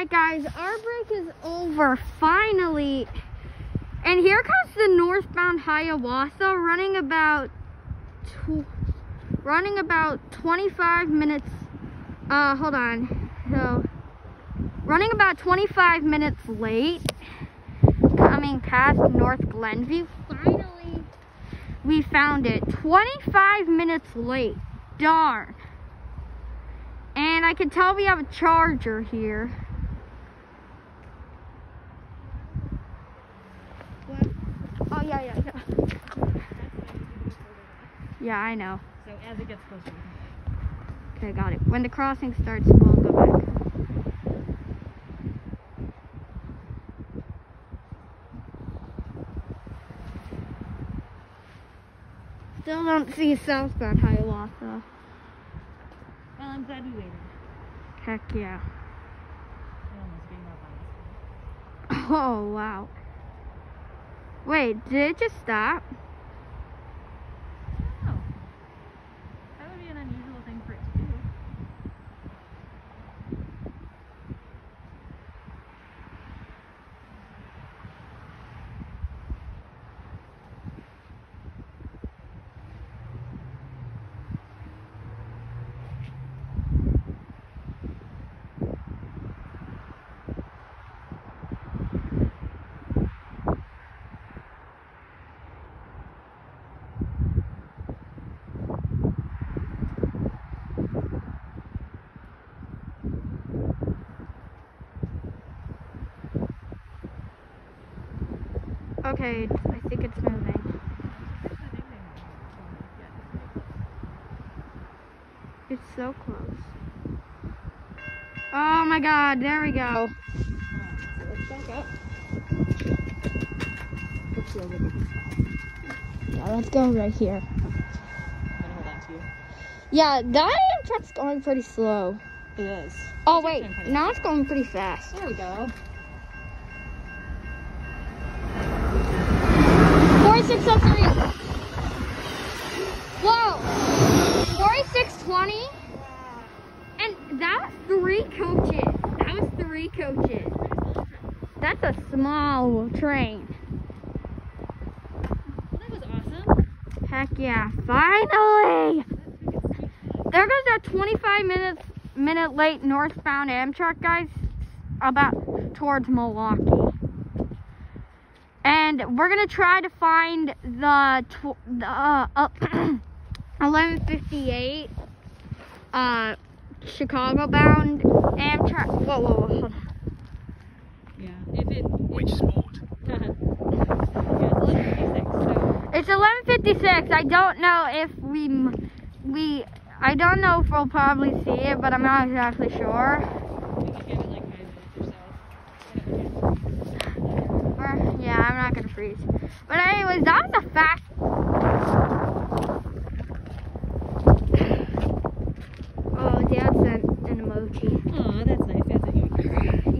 right, guys, our break is over, finally. And here comes the northbound Hiawatha running about, running about 25 minutes, uh, hold on, so, running about 25 minutes late, coming past North Glenview. Finally, we found it, 25 minutes late, darn. And I can tell we have a charger here. Oh, yeah, yeah, yeah. Yeah, I know. So as it gets closer. Okay, got it. When the crossing starts, we'll go back. Still don't see southbound Hiawatha. Well, I'm glad we waited. Heck yeah. I almost gave up on Oh, wow. Wait, did it just stop? this. Oh. That would be an unusual thing for it to do. Okay, I think it's moving. That's the big thing. So, yeah, It's so close. Oh my god, there we go. let's back up. Let's go. Yeah, let's go right here. I'm gonna hold on to you. Yeah, that truck's going pretty slow. It is. Oh It's wait, actually kinda now it's going pretty fast. There we go. Whoa. 4620. And that three coaches. That was three coaches. That's a small train. That was awesome. Heck yeah, finally! There goes that 25 minutes minute late northbound Amtrak guys about towards Milwaukee. And we're gonna try to find the, tw- the uh, uh, 1158 uh, Chicago bound Amtrak. Whoa, whoa, whoa, hold on. Yeah. If it. Which sport? yeah, it's 1156. So It's 1156. I don't know if we we I don't know if we'll probably see it, but I'm not exactly sure. we could give it like five minutes or so. Or, yeah, I'm not gonna freeze. But anyways, that was a fast.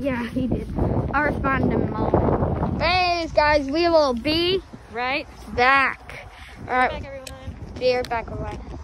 Yeah, he did. I'll respond in a moment. Anyways, guys, we will be Right? back. All right, uh, Back, everyone. be right back, everyone.